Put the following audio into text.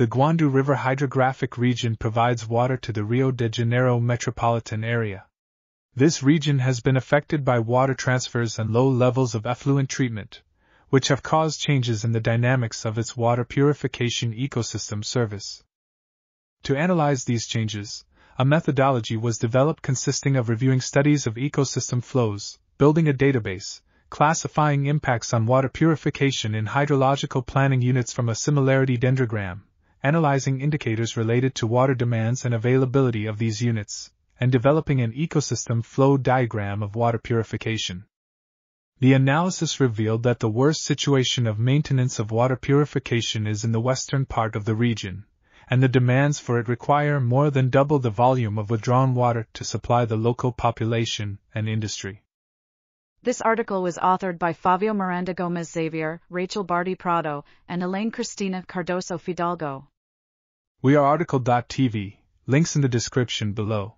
the Guandu River hydrographic region provides water to the Rio de Janeiro metropolitan area. This region has been affected by water transfers and low levels of effluent treatment, which have caused changes in the dynamics of its water purification ecosystem service. To analyze these changes, a methodology was developed consisting of reviewing studies of ecosystem flows, building a database, classifying impacts on water purification in hydrological planning units from a similarity dendrogram, analyzing indicators related to water demands and availability of these units, and developing an ecosystem flow diagram of water purification. The analysis revealed that the worst situation of maintenance of water purification is in the western part of the region, and the demands for it require more than double the volume of withdrawn water to supply the local population and industry. This article was authored by Fábio Miranda Gomes Xavier, Rachel Bardy Prado, and Elaine Cristina Cardoso Fidalgo. We are RTCL.TV, links in the description below.